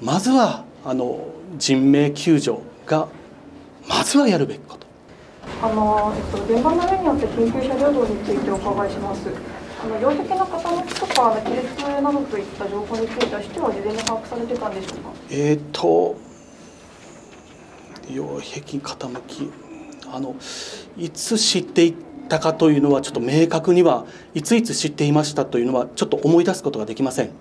まずはあの人命救助がまずはやるべきことあの、えっと、現場の上によって緊急車両道についてお伺いしますあの擁壁の傾きとか亀裂などといった情報については市長は事前に把握されてたんでしょうか？えっ、と擁壁傾きあのいつ知っていったかというのはちょっと明確にはいついつ知っていましたというのはちょっと思い出すことができません。よ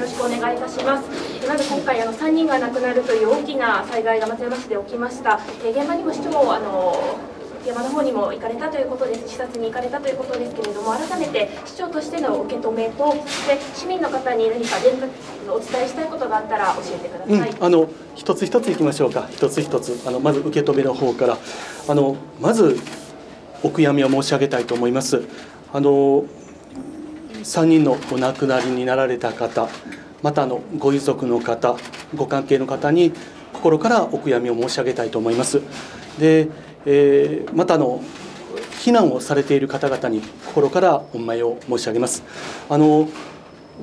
ろしくお願いいたします。まず今回あの3人が亡くなるという大きな災害が松山市で起きました。え現場にも市長もあの現場の方にも行かれたということです、視察に行かれたということですけれども、改めて市長としての受け止めと、そして市民の方に何かお伝えしたいことがあったら教えてください。うん、あの一つ一ついきましょうか。一つ一つあのまず受け止めの方からあのまずお悔やみを申し上げたいと思います。あの3人のお亡くなりになられた方、またあのご遺族の方、ご関係の方に心からお悔やみを申し上げたいと思います。でえー、またの避難をされている方々に心からお見舞いを申し上げます。あの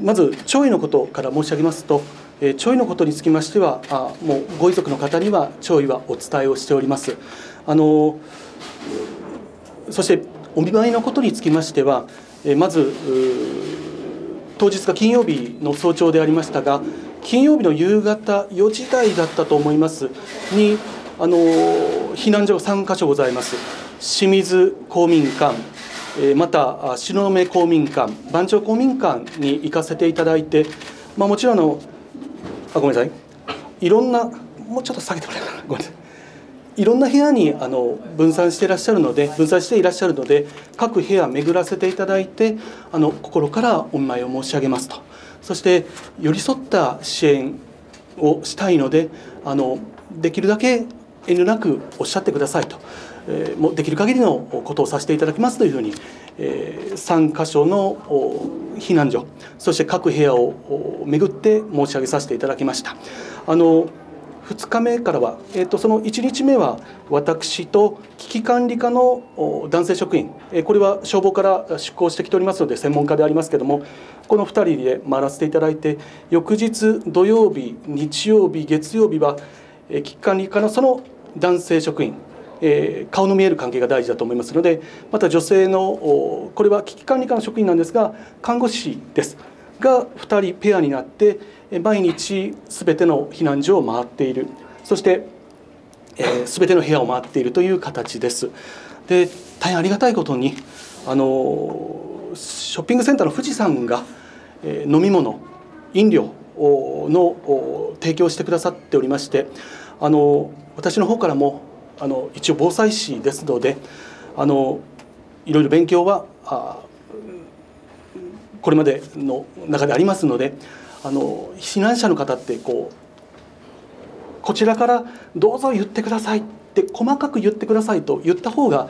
まず弔意のことから申し上げますと、えー、弔意のことにつきましてはあもうご遺族の方には弔意はお伝えをしております。あのそしてお見舞いのことにつきましては、えー、まず当日が金曜日の早朝でありましたが金曜日の夕方4時台だったと思います。にあの避難所が3か所ございます。清水公民館また東雲公民館番町公民館に行かせていただいて、まあ、もちろんあのあごめんなさい。いろんなもうちょっと下げてくれかな。ごめんなさい。いろんな部屋にあの分散していらっしゃるので分散していらっしゃるので各部屋巡らせていただいてあの心からお見舞いを申し上げますとそして寄り添った支援をしたいのであのできるだけ遠慮なくおっしゃってくださいと、えー、もできる限りのことをさせていただきますというふうに、えー、3箇所の避難所そして各部屋を巡って申し上げさせていただきました。あの2日目からは、えー、とその1日目は私と危機管理課の男性職員。えこれは消防から出向してきておりますので専門家でありますけれどもこの2人で回らせていただいて翌日土曜日日曜日月曜日はえ危機管理課のその男性職員。えー、顔の見える関係が大事だと思いますのでまた女性のこれは危機管理課の職員なんですが看護師です。が2人ペアになって毎日全ての避難所を回っている。そして、えー、全ての部屋を回っているという形です。で大変ありがたいことにあのショッピングセンターの富士山が、えー、飲み物飲料の提供してくださっておりましてあの私の方からもあの一応防災士ですのであのいろいろ勉強はあこれまでの中でありますのであの避難者の方ってこうこちらからどうぞ言ってくださいって細かく言ってくださいと言った方が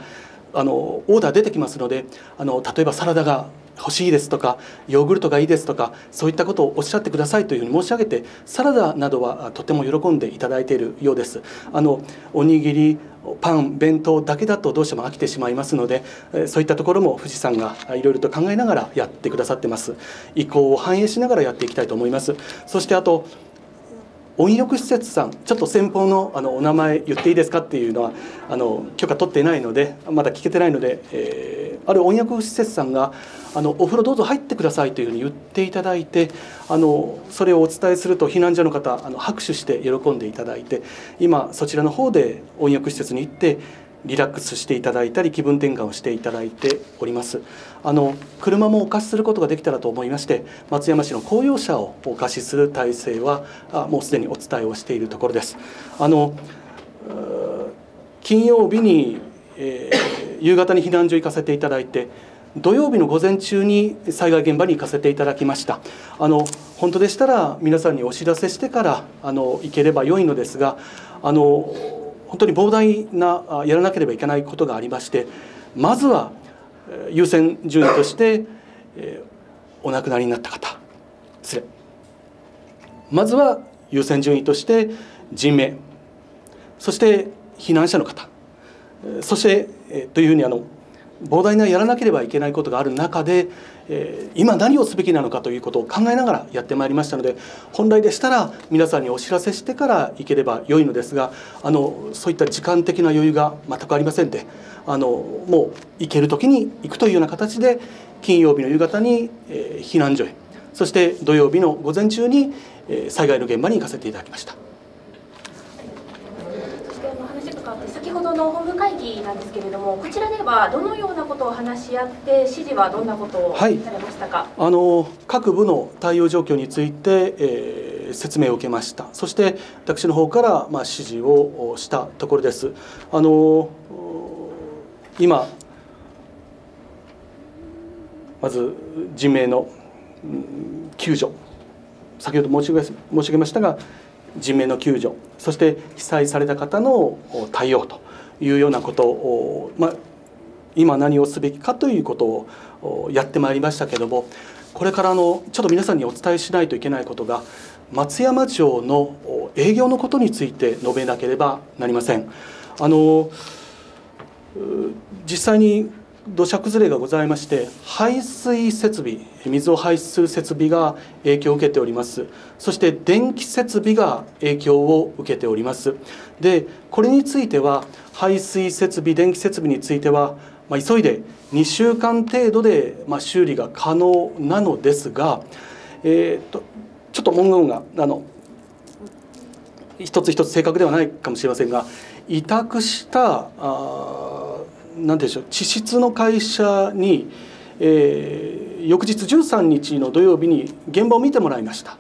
あのオーダー出てきますのであの例えばサラダが欲しいですとかヨーグルトがいいですとかそういったことをおっしゃってくださいというふうに申し上げてサラダなどはとても喜んでいただいているようです。あのおにぎりパン弁当だけだとどうしても飽きてしまいますのでそういったところも富士山がいろいろと考えながらやってくださってます。意向を反映しながらやっていきたいと思います。そしてあと温浴施設さんちょっと先方のあのお名前言っていいですかっていうのはあの許可取っていないのでまだ聞けてないので、えー、ある温浴施設さんがあのお風呂どうぞ入ってくださいというふうに言っていただいてあのそれをお伝えすると避難所の方あの拍手して喜んでいただいて今そちらの方で温浴施設に行ってリラックスしていただいたり気分転換をしていただいております。あの車もお貸しすることができたらと思いまして松山市の公用車をお貸しする体制はもうすでにお伝えをしているところです。あの金曜日に、えー、夕方に避難所行かせていただいて土曜日の午前中に災害現場に行かせていただきました。あの本当でしたら皆さんにお知らせしてからあの行ければ良いのですがあの本当に膨大なやらなければいけないことがありましてまずは優先順位としてお亡くなりになった方失礼まずは優先順位として人命。そして避難者の方。そしてというふうにあの膨大なやらなければいけないことがある中で、え今何をすべきなのかということを考えながらやってまいりましたので本来でしたら皆さんにお知らせしてから行ければ良いのですがあのそういった時間的な余裕が全くありませんであのもう行ける時に行くというような形で金曜日の夕方に、え避難所へそして土曜日の午前中に、え災害の現場に行かせていただきました。先ほどの本部会議なんですけれども、こちらではどのようなことを話し合って、指示はどんなことをされましたか、はい、あの各部の対応状況について、えー、説明を受けました、そして私の方から、まあ、指示をしたところです。あの今まず人命の救助。先ほど申し申し上げましたが人命の救助。そして被災された方の対応というようなことを、まあ、今何をすべきかということをやってまいりましたけれどもこれからのちょっと皆さんにお伝えしないといけないことが松山城の営業のことについて述べなければなりません。あの実際に土砂崩れがございまして排水設備水を排出する設備が影響を受けております。そして電気設備が影響を受けております。でこれについては排水設備電気設備については、まあ、急いで2週間程度で、まあ、修理が可能なのですが、えーと、ちょっと文言があの一つ一つ正確ではないかもしれませんが委託したあ何でしょう地質の会社に、えー、翌日13日の土曜日に現場を見てもらいました。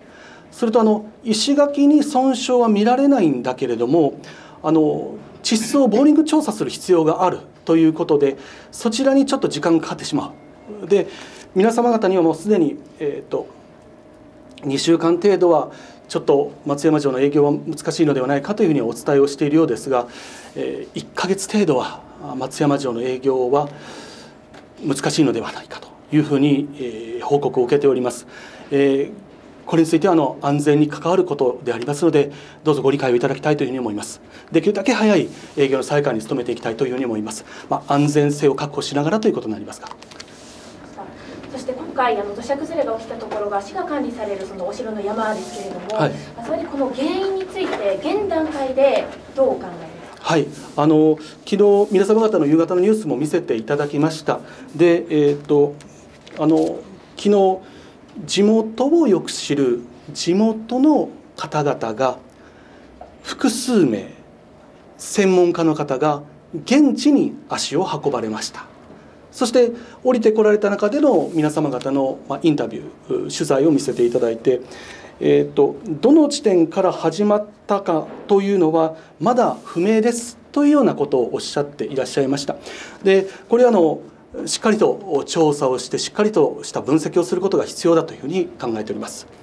するとあの石垣に損傷は見られないんだけれどもあの地質をボーリング調査する必要があるということでそちらにちょっと時間がかかってしまう。で皆様方にはもうすでに、えーと、2週間程度はちょっと松山城の営業は難しいのではないかというふうにお伝えをしているようですが、えー、1か月程度は松山城の営業は難しいのではないかというふうに、え報告を受けております。えこれについてはあの安全に関わることでありますのでどうぞご理解をいただきたいというふうに思います。できるだけ早い営業の再開に努めていきたいというふうに思います、まあ、安全性を確保しながらということになりますが。そして今回あの土砂崩れが起きたところが市が管理されるそのお城の山ですけれども、はい、それでこの原因について現段階でどうお考えはい、あの昨日皆様方の夕方のニュースも見せていただきました。で、えっ、とあの昨日地元をよく知る地元の方々が複数名専門家の方が現地に足を運ばれました。そして降りてこられた中での皆様方のインタビュー取材を見せていただいてえーと、どの地点から始まったかというのはまだ不明ですというようなことをおっしゃっていらっしゃいましたでこれはあのしっかりと調査をしてしっかりとした分析をすることが必要だというふうに考えております。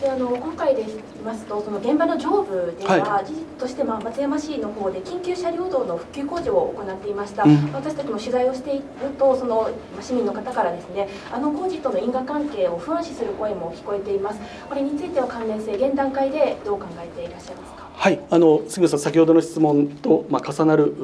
そしてあの今回で言いますとその現場の上部では、事実としてまあ松山市の方で緊急車両道の復旧工事を行っていました、うん、私たちも取材をしているとその市民の方からですねあの工事との因果関係を不安視する声も聞こえています。これについては関連性現段階でどう考えていらっしゃいますか？はい、あの杉野さん先ほどの質問と、まあ、重なる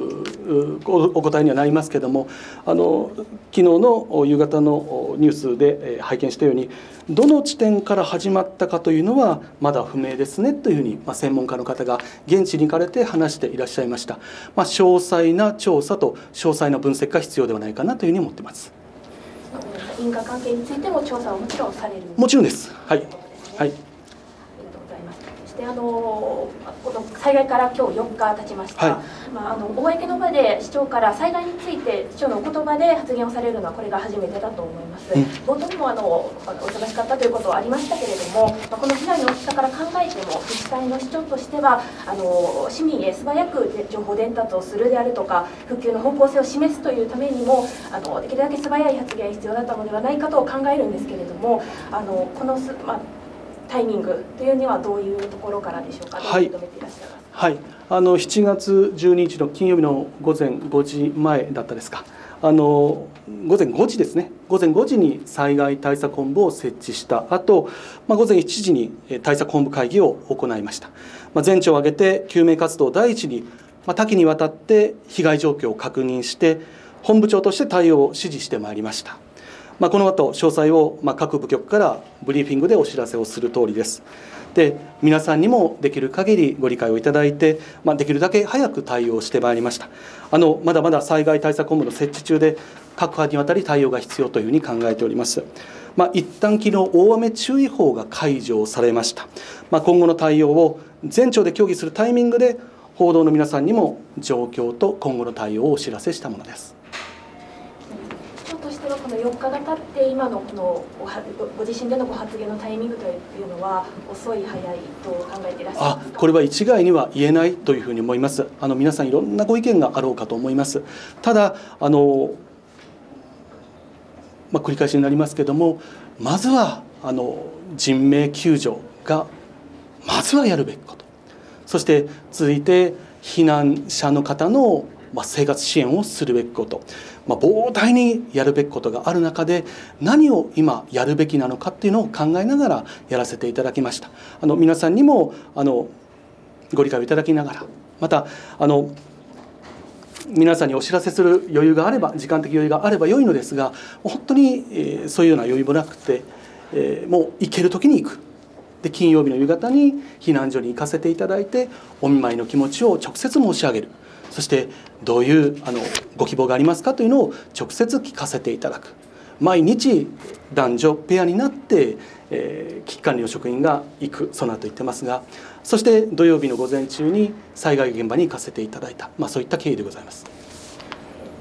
お答えにはなりますけれどもあの昨日の夕方のニュースで拝見したようにどの地点から始まったかというのはまだ不明ですねというふうに、まあ、専門家の方が現地に行かれて話していらっしゃいました、まあ、詳細な調査と詳細な分析が必要ではないかなというふうに思っています。因果関係についても調査はもちろんされるもちろんです。はい。はいであのこの災害から今日4日経ちました、はい、まあ、あの公の場で市長から災害について市長のお言葉で発言をされるのはこれが初めてだと思います、うん、冒頭にもあのお忙しかったということはありましたけれども、まあ、この被害の大きさから考えても自治体の市長としてはあの市民へ素早く情報伝達をするであるとか復旧の方向性を示すというためにもあのできるだけ素早い発言が必要だったのではないかと考えるんですけれどもあのこのす、まあタイミングというにはどういうところからでしょうか？はい。はい、あの7月12日の金曜日の午前5時前だったですか。あの午前5時ですね午前5時に災害対策本部を設置した後、まあ午前7時に対策本部会議を行いました、まあ、全庁を挙げて救命活動第一に、まあ、多岐にわたって被害状況を確認して本部長として対応を指示してまいりました。まあ、この後詳細をま各部局からブリーフィングでお知らせをする通りです。で皆さんにもできる限りご理解をいただいて、まあ、できるだけ早く対応してまいりましたあのまだまだ災害対策本部の設置中で各派にわたり対応が必要というふうに考えております。まあ、一旦昨日大雨注意報が解除されました、まあ、今後の対応を全庁で協議するタイミングで報道の皆さんにも状況と今後の対応をお知らせしたものです。この4日が経って今のこのご自身でのご発言のタイミングというのは遅い早いと考えていらっしゃいますこれは一概には言えないというふうに思います。あの皆さんいろんなご意見があろうかと思います。ただあの、まあ、繰り返しになりますけれどもまずはあの人命救助がまずはやるべきこと。そして続いて避難者の方のま生活支援をするべきこと、まあ、膨大にやるべきことがある中で何を今やるべきなのかっていうのを考えながらやらせていただきました。あの皆さんにもあのご理解をいただきながらまたあの皆さんにお知らせする余裕があれば時間的余裕があれば良いのですが本当に、えそういうような余裕もなくて、えもう行ける時に行く。で金曜日の夕方に避難所に行かせていただいてお見舞いの気持ちを直接申し上げる。そしてどういうあのご希望がありますかというのを直接聞かせていただく。毎日男女ペアになって、えー、危機管理の職員が行く。その後言ってますが。そして土曜日の午前中に災害現場に行かせていただいた、まあ、そういった経緯でございます。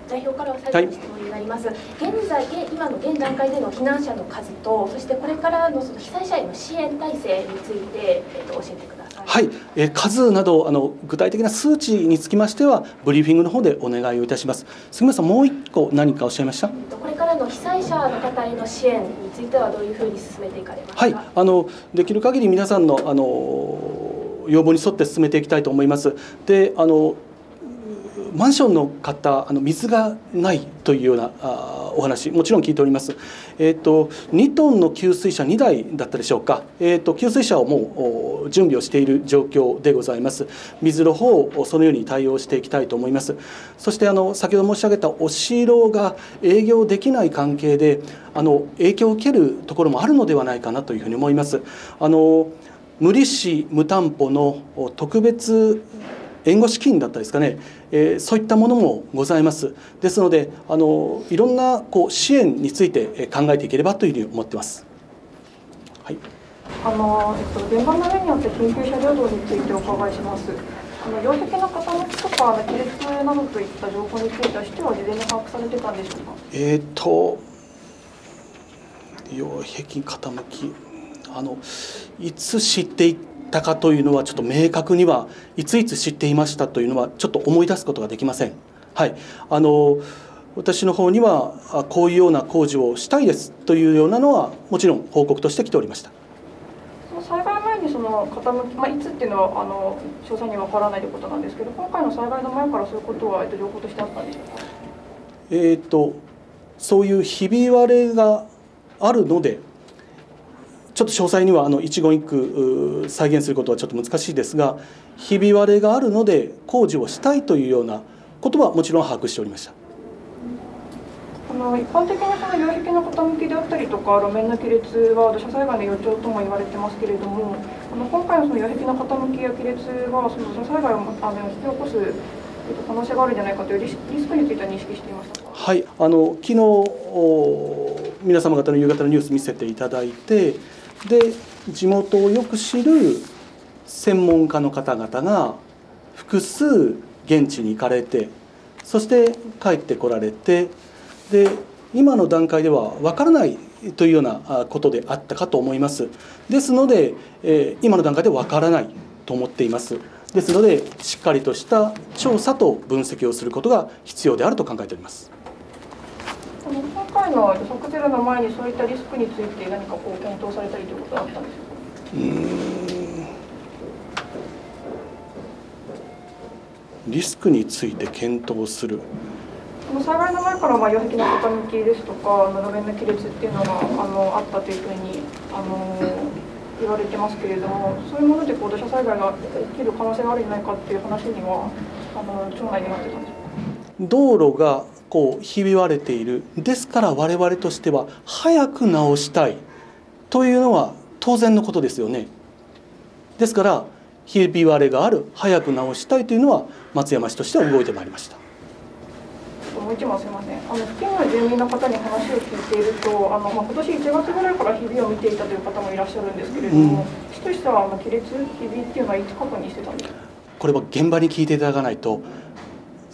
代表からは最後の質問になります、はい、現在今の現段階での避難者の数とそしてこれからのその被災者への支援体制について、えー、と教えてください。はい、えー、数などあの具体的な数値につきましてはブリーフィングの方でお願いをいたします。杉村さんもう一個何かおっしゃいました？これからの被災者の方への支援についてはどういうふうに進めていかれますか？はい。あのできる限り皆さんのあの要望に沿って進めていきたいと思います。であのマンションの方あの水がないというようなあお話もちろん聞いております、えーと、2トンの給水車2台だったでしょうか、えーと、給水車をもう準備をしている状況でございます。水の方をそのように対応していきたいと思います。そしてあの先ほど申し上げたお城が営業できない関係であの影響を受けるところもあるのではないかなというふうに思います。あの無利子無担保の特別援護資金だったですかね、えー、そういったものもございますですのであのいろんなこう支援について考えていければというふうに思ってます。はいあの、えっと、現場の上によって緊急車両道についてお伺いします。あの擁壁の傾きとか亀裂などといった情報については市長は事前に把握されてたんでしょうか？えっ、と擁壁傾きあのいつ知っていたかというのはちょっと明確にはいついつ知っていましたというのはちょっと思い出すことができません。はい、あの私の方にはこういうような工事をしたいですというようなのはもちろん報告として来ておりました。災害前にその傾き、まあ、いつっていうのはあの詳細には分からないということなんですけど今回の災害の前からそういうことは、えっと、情報としてあったんでしょうか？えー、っとそういうひび割れがあるのでちょっと詳細にはあの一言一句再現することはちょっと難しいですがひび割れがあるので工事をしたいというようなことはもちろん把握しておりました。あの一般的にその擁壁の傾きであったりとか路面の亀裂は土砂災害の予兆とも言われてますけれどもあの今回のその擁壁の傾きや亀裂はその土砂災害をあの引き起こす可能性があるんじゃないかというリスリスクについては認識していましたはいあの昨日皆様方の夕方のニュース見せていただいてで地元をよく知る専門家の方々が複数現地に行かれてそして帰ってこられてで今の段階では分からないというようなことであったかと思います。ですので、え今の段階で分からないと思っています。ですのでしっかりとした調査と分析をすることが必要であると考えております。回の予測ゼロの前にそういったリスクについて何かこう検討されたりということはあったんでしょうかリスクについて検討する。災害の前からまあ擁壁の傾きですとか路面の亀裂っていうのがあのあったというふうにあの言われてますけれどもそういうものでこう土砂災害が起きる可能性があるんじゃないかっていう話にはあの町内でなってたんですか？道路がこうひび割れているですから我々としては早く直したいというのは当然のことですよね。ですからひび割れがある早く直したいというのは松山市としては動いてまいりました。もう一問すみません。あの付近の住民の方に話を聞いていると、あのまあ今年1月ぐらいからひびを見ていたという方もいらっしゃるんですけれども、市、うん、としてはあの亀裂ひびっていうのはいつ確認してたんですか？これは現場に聞いていただかないと、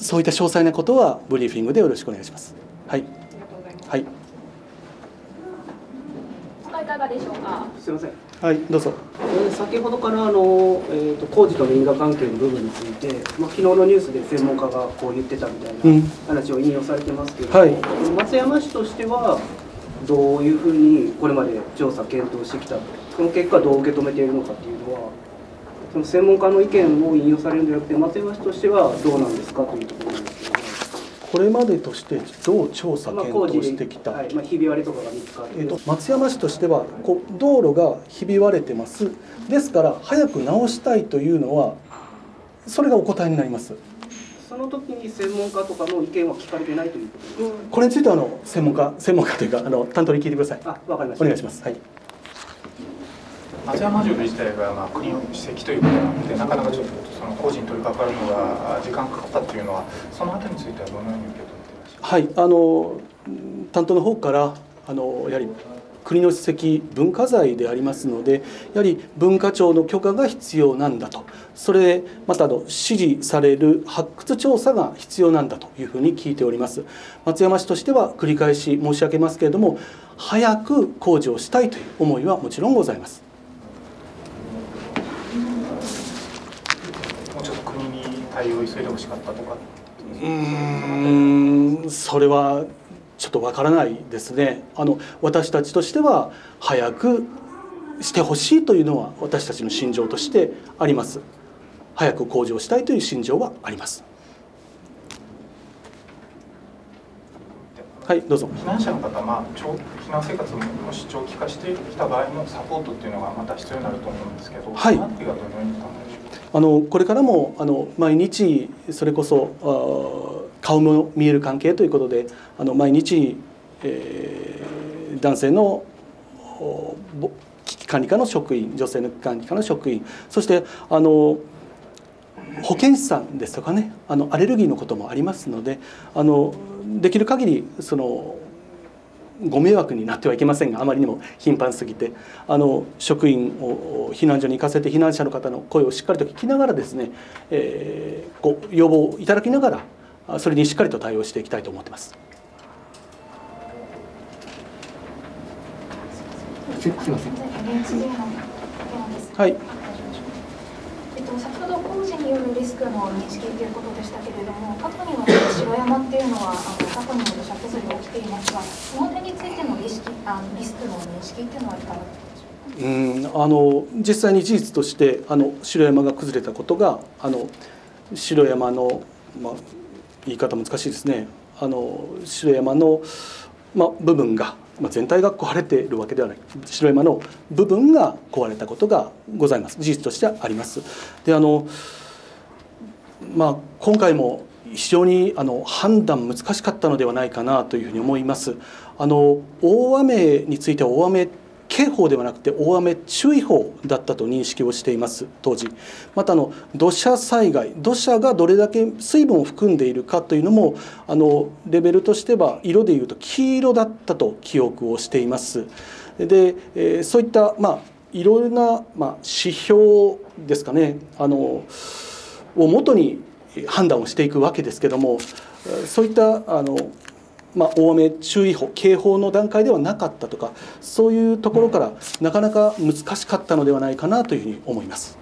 そういった詳細なことはブリーフィングでよろしくお願いします。はい。はい。いかがでしょうか？すみません。はい、どうぞ。先ほどからあの、えーと、工事との因果関係の部分について、まあ、昨日のニュースで専門家がこう言ってたみたいな話を引用されてますけど、うんはい、松山市としてはどういうふうにこれまで調査検討してきたその結果どう受け止めているのかっていうのはその専門家の意見を引用されるんじゃなくて松山市としてはどうなんですかというところなんですこれまでとしてどう調査検討してきた、まあはいまあ、ひび割れとかが見つかえーと、松山市としてはこう道路がひび割れてます。ですから早く直したいというのはそれがお答えになります。その時に専門家とかの意見は聞かれてないということですか、これについてはあの専門家専門家というかあの担当に聞いてください。あわかりました。お願いします。はい松山城自体がまあ国の史跡ということなのでなかなかちょっとその工事に取り掛かるのが時間かかったっていうのはそのあたりについてはどのように受け止めていらっしゃいますか？はいあの担当の方からあのやはり国の史跡文化財でありますのでやはり文化庁の許可が必要なんだと。それまたの指示される発掘調査が必要なんだというふうに聞いております。松山市としては繰り返し申し上げますけれども早く工事をしたいという思いはもちろんございます。対応を急いでほしかったとかう。んそれはちょっとわからないですね。あの私たちとしては早くしてほしいというのは私たちの心情としてあります。早く向上したいという心情はあります。はいどうぞ。避難者の方、まあ、長避難生活ももし長期化してきた場合のサポートっていうのがまた必要になると思うんですけど、はい、どのように考えあのこれか？らもあの毎日それこそ顔も見える関係ということであの毎日、えー、男性の危機管理課の職員女性の危機管理課の職員そしてあの保健師さんですとかねあのアレルギーのこともありますのであのできる限りそのご迷惑になってはいけませんがあまりにも頻繁すぎてあの職員を避難所に行かせて避難者の方の声をしっかりと聞きながらですね、えー、ご要望をいただきながらそれにしっかりと対応していきたいと思ってます。すみません。はい。と、先ほど工事によるリスクの認識ということでしたけれども、過去には城山っていうのは、あの過去にも土砂崩れが起きていますが、その点についてのリスクあリスクの認識っていうのはいかがでしょうか？うんあの実際に事実としてあの城山が崩れたことがあの城山の、まあ、言い方難しいですねあの城山の、まあ、部分がまあ、全体が壊れているわけではない白山の部分が壊れたことがございます事実としてはあります。であのまあ、今回も非常にあの判断難しかったのではないかなというふうに思います。あの大雨については大雨警報ではなくて大雨注意報だったと認識をしています当時。またあの土砂災害土砂がどれだけ水分を含んでいるかというのもあのレベルとしては色でいうと黄色だったと記憶をしています。で、えー、そういったまあいろいろな、まあ、指標ですかねあのをもとに判断をしていくわけですけどもそういったあのまあ、大雨注意報警報の段階ではなかったとかそういうところからなかなか難しかったのではないかなというふうに思います。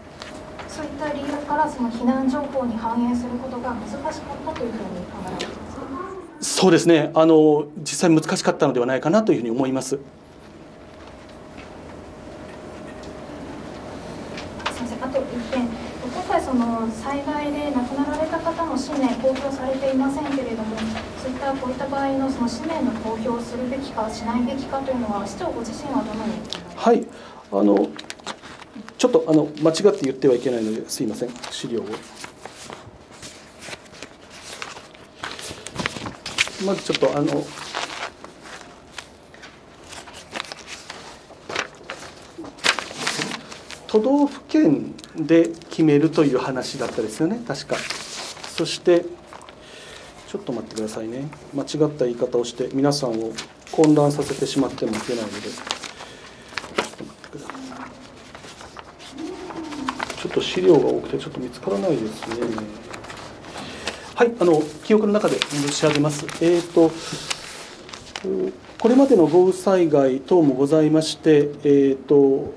そういった理由からその避難情報に反映することが難しかったというふうに考えられますそうですね。あの実際難しかったのではないかなというふうに思います。その災害で亡くなられた方の氏名公表されていませんけれどもたこういった場合のその氏名の公表をするべきかしないべきかというのは市長ご自身はどのように？はい。あのちょっとあの間違って言ってはいけないのですいません資料を。まずちょっとあの都道府県で決めるという話だったですよね確か。そしてちょっと待ってくださいね。間違った言い方をして皆さんを混乱させてしまってもいけないので。ちょっと待ってください。ちょっと資料が多くてちょっと見つからないですね。はいあの記憶の中で申し上げます。えっ、ー、とこれまでの豪雨災害等もございまして、えーと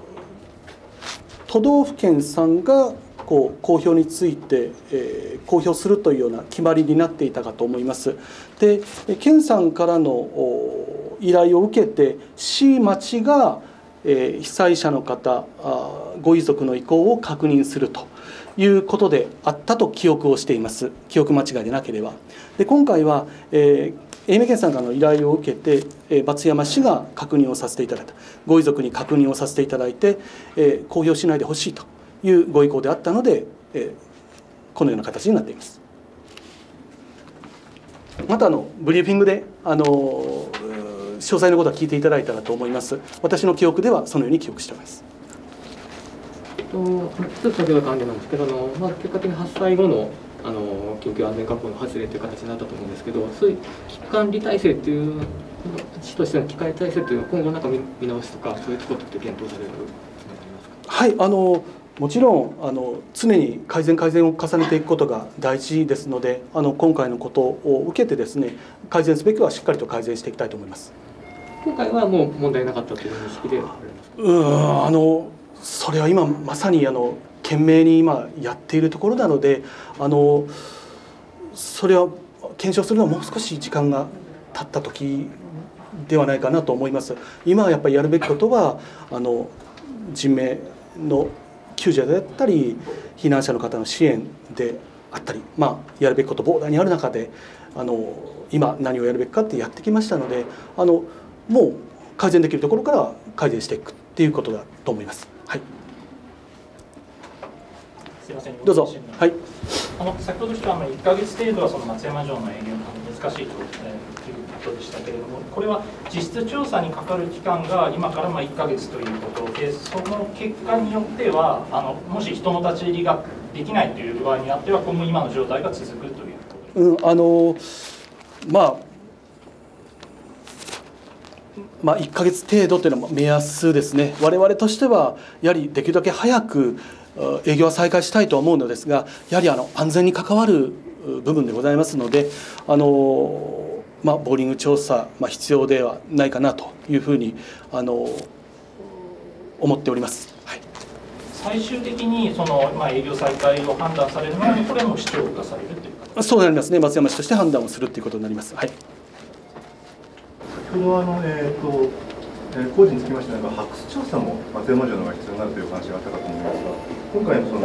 都道府県さんがこう公表について、えー、公表するというような決まりになっていたかと思います。で県さんからの依頼を受けて市町が、えー、被災者の方ご遺族の意向を確認するということであったと記憶をしています記憶間違いでなければ。で今回は、えー愛媛県さんからの依頼を受けて、え、松山市が確認をさせていただいたご遺族に確認をさせていただいて、え、公表しないでほしいというご意向であったので、えー、このような形になっています。またあのブリーフィングであの詳細のことは聞いていただいたらと思います。私の記憶ではそのように記憶しています。と一つ先ほど関連なんですけどあの、まあ、結果的に発災後のあの緊急安全確保の発令という形になったと思うんですけどそういう危機管理体制という市としての危機管理体制というのは今後なんか見直しとかそういうことって検討されるはいあのもちろんあの常に改善改善を重ねていくことが大事ですのであの今回のことを受けてですね改善すべきはしっかりと改善していきたいと思います。今回はもう問題なかったという認識でうんあのそれは今まさにあの懸命に今やっているところなのであのそれは検証するのはもう少し時間が経った時ではないかなと思います。今やっぱりやるべきことはあの人命の救助であったり避難者の方の支援であったり、まあ、やるべきこと膨大にある中であの今何をやるべきかってやってきましたのであのもう改善できるところから改善していくっていうことだと思います。はいすみません。どうぞ。はい。あの先ほどしたあの1か月程度はその松山城の営業が難しいと,、えことでしたけれども、これは実質調査にかかる期間が今からまあ1か月ということで、その結果によってはあのもし人の立ち入りができないという場合にあっては今後今の状態が続くということうん、あのまあまあ、1か月程度というのは目安ですね、我々としてはやはりできるだけ早く営業は再開したいと思うのですがやはりあの安全に関わる部分でございますのであの、まあ、ボーリング調査、まあ、必要ではないかなというふうにあの思っております。はい、最終的にその、まあ、営業再開を判断されるのはこれも市長がされるというそうなりますね松山市として判断をするということになります。はい先ほどあの、えーとえ工事につきましては発掘調査も松山城のが必要になるという話があったかと思いますが。今回のその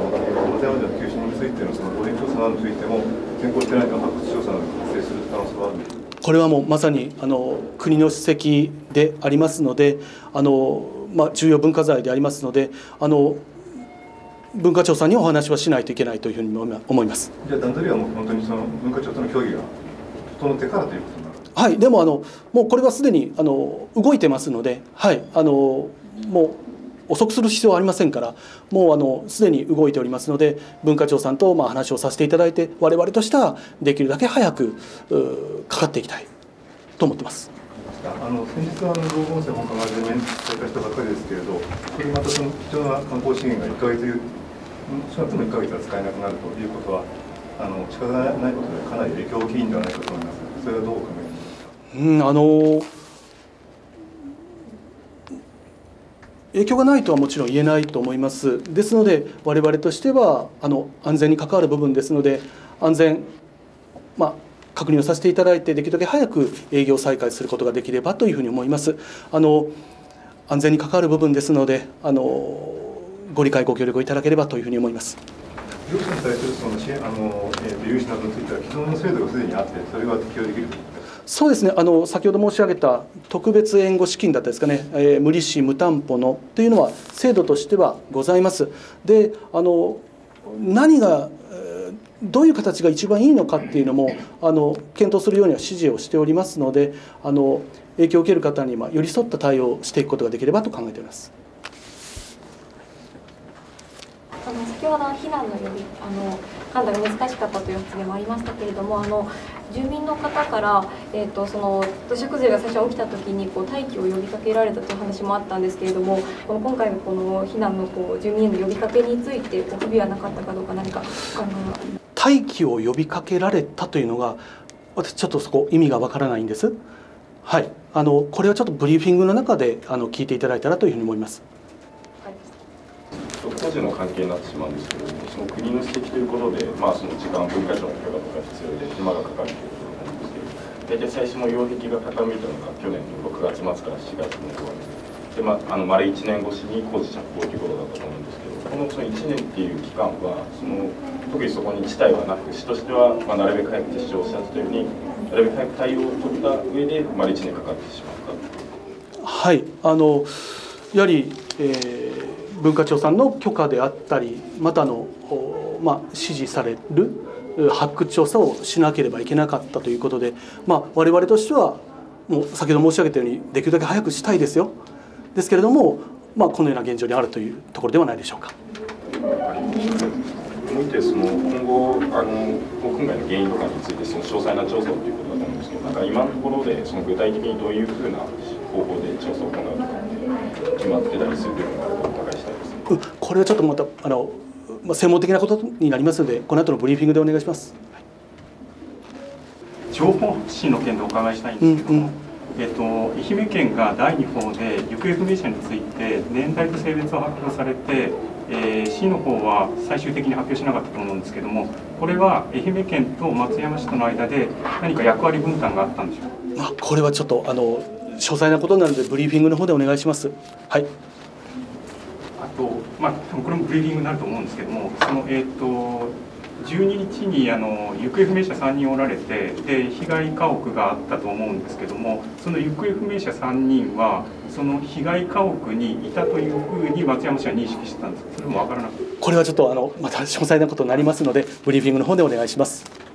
松山城の休止についてのその防衛調査などについても、先行してないと発掘調査などが発生する可能性はあるんでしょうか？これはもうまさにあの国の史跡でありますので、あのまあ、重要文化財でありますので、あの文化庁さんにお話はしないといけないというふうに思います。じゃあ段取りはもう本当にその文化庁との協議が整ってからということになる。はい、でもあのもうこれはすでにあの動いてますので、はい、あのもう遅くする必要はありませんからもうあのすでに動いておりますので文化庁さんとまあ話をさせていただいて我々としてはできるだけ早くかかっていきたいと思ってます。あの先日はあの道後温泉本館が全面再開したばかりですけれど、それまたその貴重な観光資源が1か月、少なくとも1か月は使えなくなるということは、あの仕方ないことでかなり影響大きいんではないかと思います。それはどう考えますか？うんあの影響がないとはもちろん言えないと思います。ですので我々としてはあの安全に関わる部分ですので安全、まあ、確認をさせていただいてできるだけ早く営業再開することができればというふうに思います。あの安全に関わる部分ですのであのご理解ご協力いただければというふうに思います。業者に対するその支援あの、えー、融資などについては既存の制度がすでにあってそれが適用できるそうですねあの先ほど申し上げた特別援護資金だったですかね、えー、無利子無担保のというのは制度としてはございます。であの何がどういう形が一番いいのかっていうのもあの検討するようには指示をしておりますのであの影響を受ける方にま寄り添った対応をしていくことができればと考えております。あの先ほど避難の呼びあの判断が難しかったという発言もありましたけれどもあの住民の方から、えーと、その土砂崩れが最初起きた時にこう待機を呼びかけられたという話もあったんですけれどもこの今回のこの避難のこう住民への呼びかけについて不備はなかったかどうか何か待機を呼びかけられたというのが私ちょっとそこ意味がわからないんです。はい、あのこれはちょっとブリーフィングの中であの聞いていただいたらというふうに思います。個人の関係になってしまうんですけど国の指摘ということで、まあ、その時間、文化庁の許可とか必要で、手間がかかるということなんですけど、大体最初の擁壁が傾いたのが去年の6月末から7月の終わりで、まあ、あの丸1年越しに工事着工ということだったと思うんですけど、このその1年っていう期間は、その特にそこに地帯はなく、市としては、まあ、なるべく早く市長おっしゃったように、なるべく早く対応を取った上で、丸1年かかってしまったはい。あのやはり、えー文化庁さんの許可であったりまたの、まあ、指示される発掘調査をしなければいけなかったということで、まあ、我々としてはもう先ほど申し上げたようにできるだけ早くしたいですよですけれども、まあ、このような現状にあるというところではないでしょうか。もう一点その今後あの航空外の原因とかについてその詳細な調査ということだと思うんですけどなんか今のところでその具体的にどういうふうな方法で調査を行うのか決まってたりするというのをお伺いしたいです、これはちょっとまたあの、まあ、専門的なことになりますのでこの後のブリーフィングでお願いします。情報発信の件でお伺いしたいんですけども、うんうんえっと、愛媛県が第2報で行方不明者について年代と性別を発表されて、えー、市の方は最終的に発表しなかったと思うんですけどもこれは愛媛県と松山市との間で何か役割分担があったんでしょうか？あこれはちょっとあの詳細なことなのでブリーフィングの方でお願いします。はい。とまあこれもブリーフィングになると思うんですけども、そのえ、ー、と12日にあの行方不明者3人おられてで被害家屋があったと思うんですけどもその行方不明者3人はその被害家屋にいたというふうに松山市は認識してたんですそれも分からなくこれはちょっとあのまた詳細なことになりますのでブリーフィングの方でお願いします。